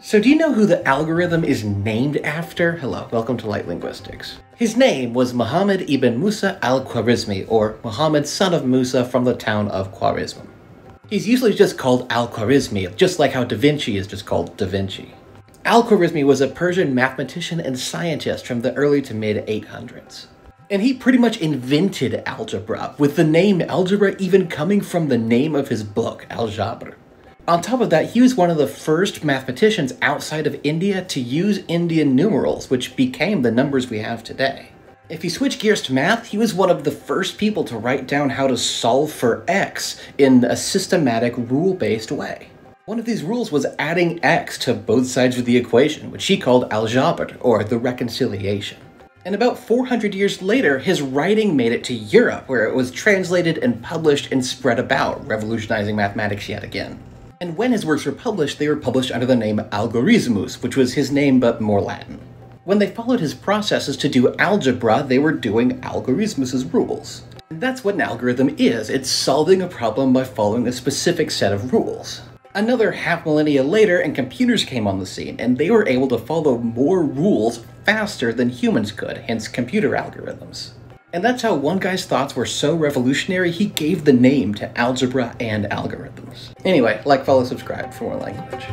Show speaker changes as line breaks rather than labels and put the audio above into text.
So do you know who the algorithm is named after? Hello, welcome to Lite Linguistics. His name was Muhammad ibn Musa al-Khwarizmi, or Muhammad son of Musa from the town of Khwarizm. He's usually just called al-Khwarizmi, just like how Da Vinci is just called Da Vinci. Al-Khwarizmi was a Persian mathematician and scientist from the early to mid 800s. And he pretty much invented algebra, with the name algebra even coming from the name of his book, Al-Jabr. On top of that, he was one of the first mathematicians outside of India to use Indian numerals, which became the numbers we have today. If you switch gears to math, he was one of the first people to write down how to solve for x in a systematic, rule-based way. One of these rules was adding x to both sides of the equation, which he called al-jabr, or the reconciliation. And about 400 years later, his writing made it to Europe, where it was translated and published and spread about, revolutionizing mathematics yet again. And when his works were published, they were published under the name Algorismus, which was his name but more Latin. When they followed his processes to do algebra, they were doing Algorithmus's rules. And that's what an algorithm is, it's solving a problem by following a specific set of rules. Another half millennia later, and computers came on the scene, and they were able to follow more rules faster than humans could, hence computer algorithms. And that's how one guy's thoughts were so revolutionary, he gave the name to algebra and algorithms. Anyway, like, follow, subscribe for more language.